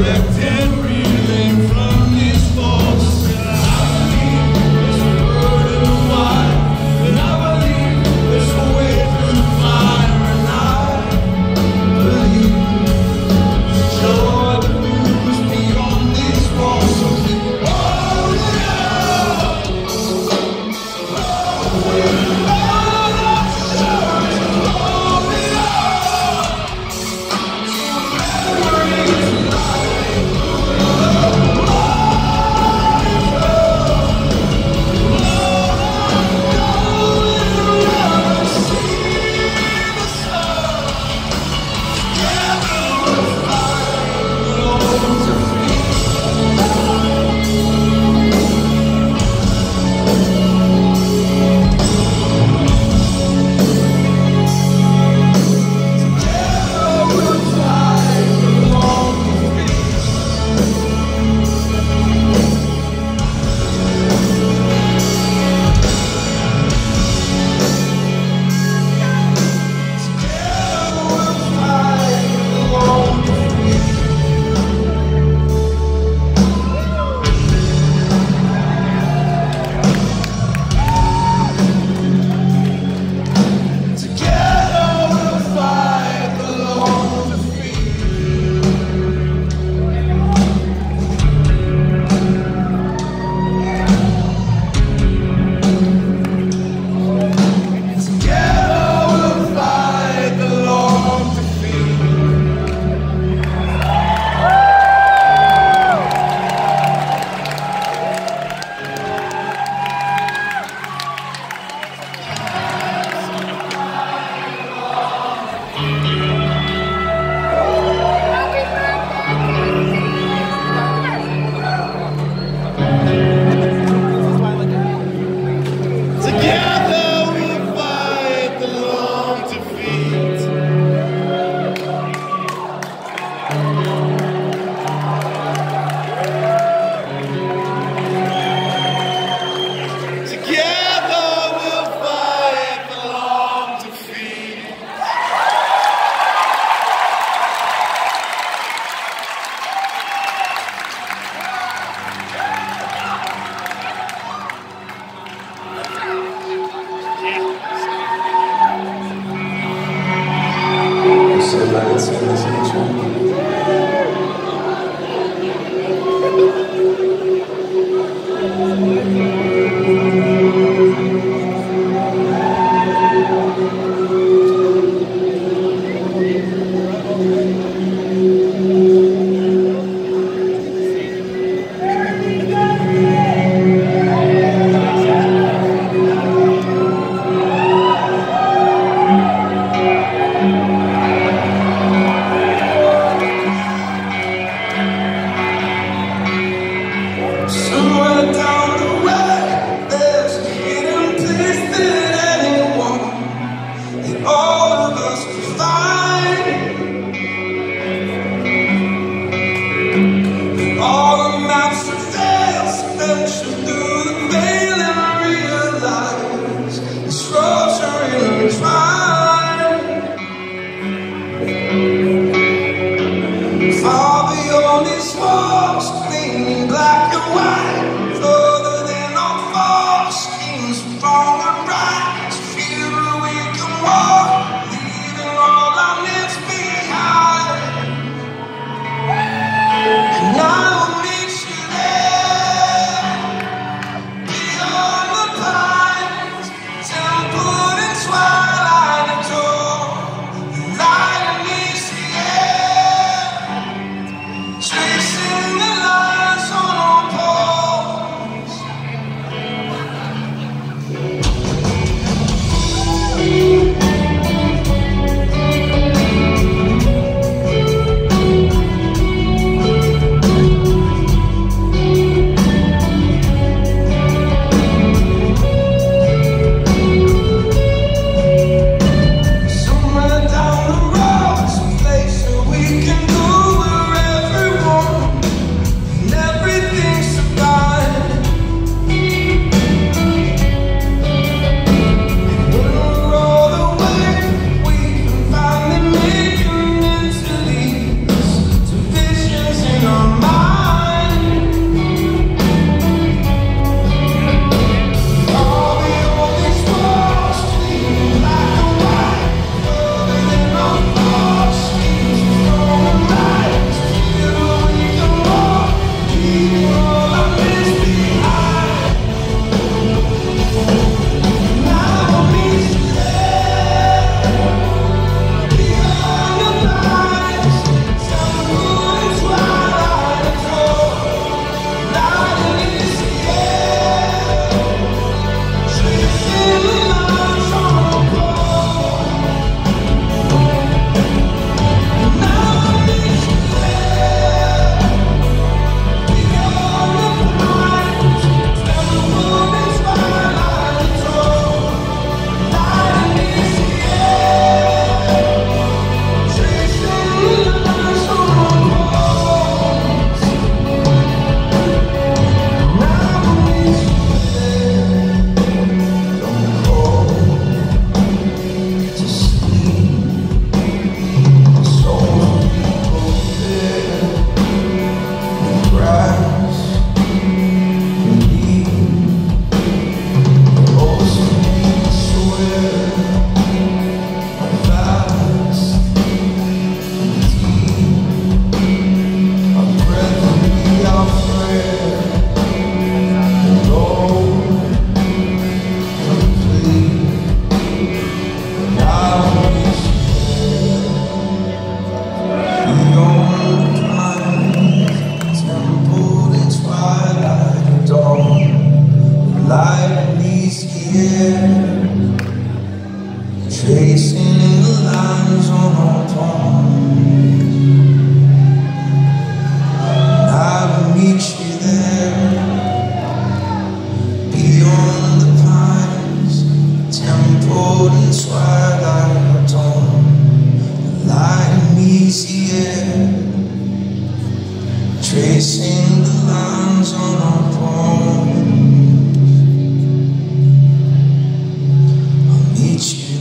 reflecting.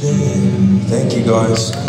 Thank you guys.